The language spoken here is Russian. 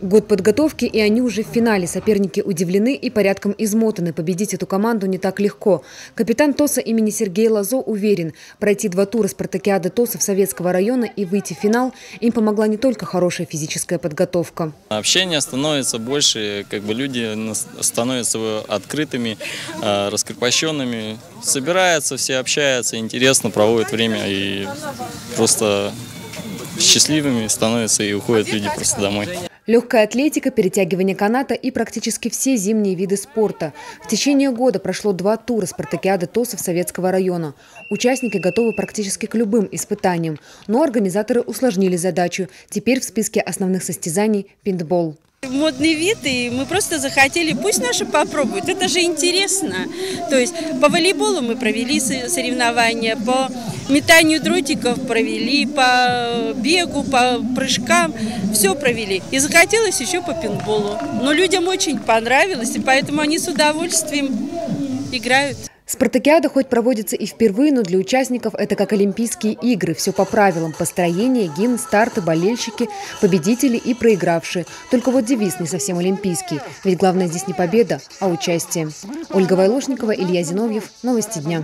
Год подготовки, и они уже в финале. Соперники удивлены и порядком измотаны. Победить эту команду не так легко. Капитан ТОСа имени Сергея Лазо уверен, пройти два тура спартакиады ТОСов Советского района и выйти в финал им помогла не только хорошая физическая подготовка. Общение становится больше, как бы люди становятся открытыми, э, раскрепощенными. Собираются, все общаются, интересно проводят время и просто счастливыми становятся и уходят люди просто домой. Легкая атлетика, перетягивание каната и практически все зимние виды спорта. В течение года прошло два тура спартакиады ТОСов Советского района. Участники готовы практически к любым испытаниям, но организаторы усложнили задачу. Теперь в списке основных состязаний – пинтбол. Модный вид, и мы просто захотели, пусть наши попробуют, это же интересно. То есть по волейболу мы провели соревнования, по метанию дротиков провели, по бегу, по прыжкам, все провели. И захотелось еще по пинболу. Но людям очень понравилось, и поэтому они с удовольствием играют. Спартакиада хоть проводится и впервые, но для участников это как Олимпийские игры. Все по правилам. Построение, гимн, старты, болельщики, победители и проигравшие. Только вот девиз не совсем олимпийский. Ведь главное здесь не победа, а участие. Ольга Вайлошникова, Илья Зиновьев. Новости дня.